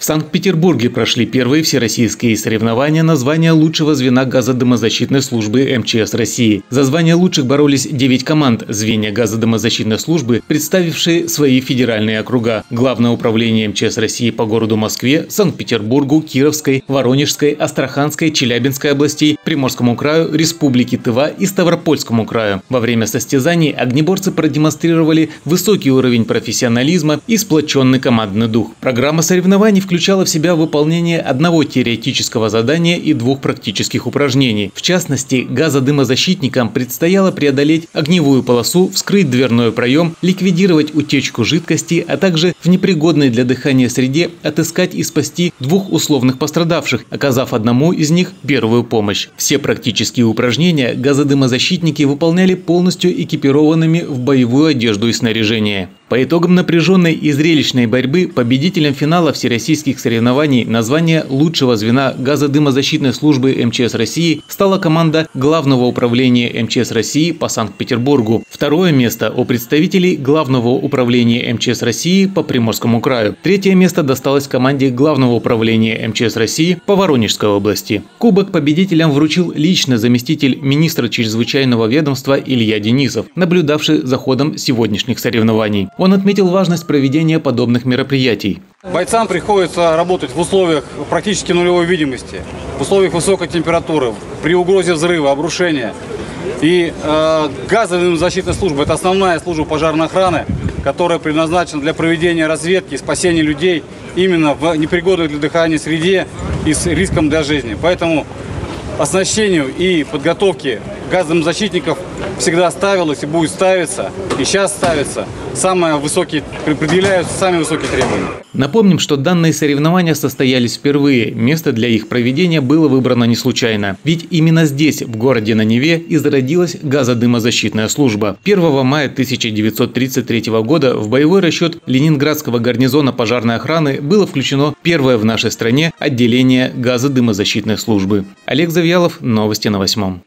В Санкт-Петербурге прошли первые всероссийские соревнования на звание лучшего звена газодомозащитной службы МЧС России. За звание лучших боролись 9 команд звенья газодомозащитной службы, представившие свои федеральные округа. Главное управление МЧС России по городу Москве, Санкт-Петербургу, Кировской, Воронежской, Астраханской, Челябинской областей, Приморскому краю, Республике Тыва и Ставропольскому краю. Во время состязаний огнеборцы продемонстрировали высокий уровень профессионализма и сплоченный командный дух. Программа соревнований включала в себя выполнение одного теоретического задания и двух практических упражнений. В частности, газодымозащитникам предстояло преодолеть огневую полосу, вскрыть дверной проем, ликвидировать утечку жидкости, а также в непригодной для дыхания среде отыскать и спасти двух условных пострадавших, оказав одному из них первую помощь. Все практические упражнения газодымозащитники выполняли полностью экипированными в боевую одежду и снаряжение. По итогам напряженной и зрелищной борьбы победителем финала всероссийских соревнований на звание лучшего звена газодымозащитной службы МЧС России стала команда Главного управления МЧС России по Санкт-Петербургу. Второе место у представителей Главного управления МЧС России по Приморскому краю. Третье место досталось команде Главного управления МЧС России по Воронежской области. Кубок победителям вручил лично заместитель министра чрезвычайного ведомства Илья Денисов, наблюдавший за ходом сегодняшних соревнований. Он отметил важность проведения подобных мероприятий. Бойцам приходится работать в условиях практически нулевой видимости, в условиях высокой температуры, при угрозе взрыва, обрушения. И э, газовая защитная служба – это основная служба пожарной охраны, которая предназначена для проведения разведки и спасения людей именно в непригодной для дыхания среде и с риском для жизни. Поэтому оснащению и подготовке газовых защитников всегда ставилось и будет ставиться, и сейчас ставится. Самые высокие, предъявляются самые высокие требования. Напомним, что данные соревнования состоялись впервые. Место для их проведения было выбрано не случайно. Ведь именно здесь, в городе на Неве, и зародилась газодымозащитная служба. 1 мая 1933 года в боевой расчет Ленинградского гарнизона пожарной охраны было включено первое в нашей стране отделение газодымозащитной службы. Олег Завьялов, новости на восьмом.